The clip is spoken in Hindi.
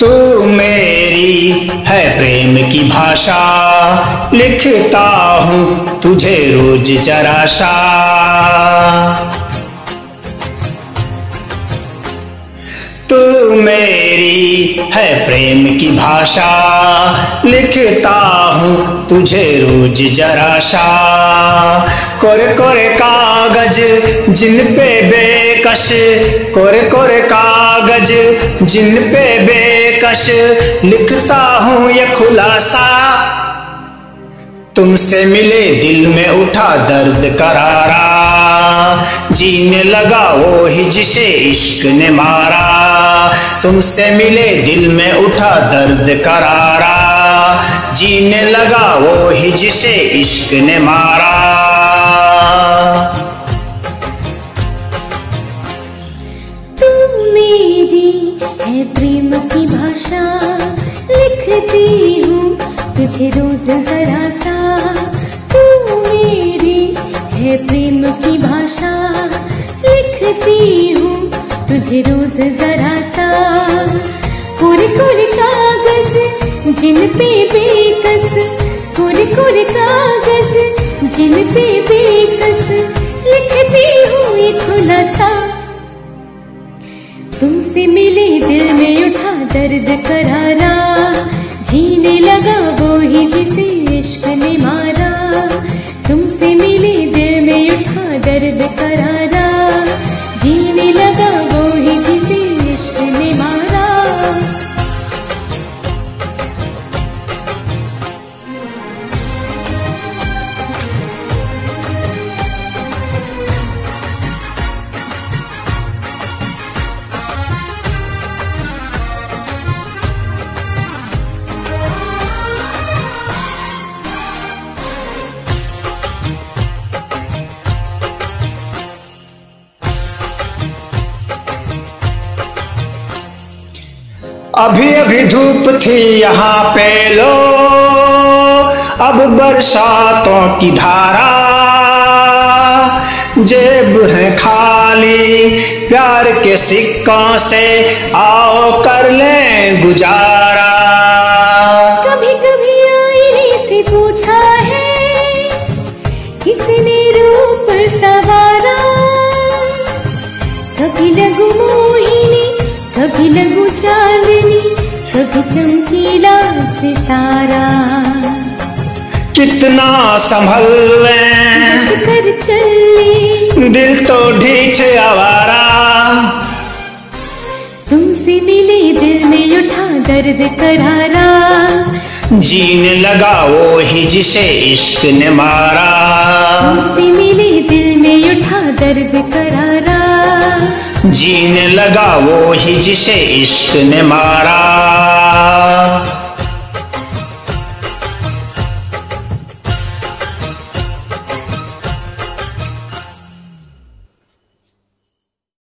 तू मेरी है प्रेम की भाषा। लिखता हूँ तुझे रोज जराशा तू मेरी है प्रेम की भाषा। लिखता हूँ तुझे रोज जराशा। कोरे कोरे कागज़ जिन पे बेकश। कोरे कोरे कागज़ जिन पे बेकश। लिखता हूँ ये खुलासा। तुमसे मिले दिल में उठा दर्द करारा। जीने लगा वो ही जिसे इश्क ने मारा। तुमसे मिले दिल में उठा दर्द करारा। जीने लगा वो ही जिसे इश्क ने मारा। तू मेरी है प्रेम की भाषा। लिखती हूँ तुझे रोज जरा सा। है प्रेम की भाषा। लिखती हूँ तुझे रोज जरा सा। कोरे कोरे कागज़, जिन पे बेकस। कोरे कोरे कागज़, जिन पे बेकस। लिखती हूँ ये खुलासा। तुमसे मिले दिल में उठा दर्द करारा। जीने लगा वो ही जिसे अभी अभी धूप थी यहाँ पे, लो। अब बरसातों की धारा। जेब है खाली, प्यार के सिक्कों से आओ कर ले गुजारा। कभी कभी आईने से पूछा है, किसने रूप सवारा? कभी लगू मोहिनी, कभी लगू कभी चमकीला सितारा। कितना संभल कर चले दिल तो ढीठ आवारा। तुमसे मिले दिल में उठा दर्द करारा। जीने लगा वो ही जिसे इश्क ने मारा। तुमसे मिले दिल में उठा दर्द करारा। जीने लगा वो ही जिसे इश्क ने मारा।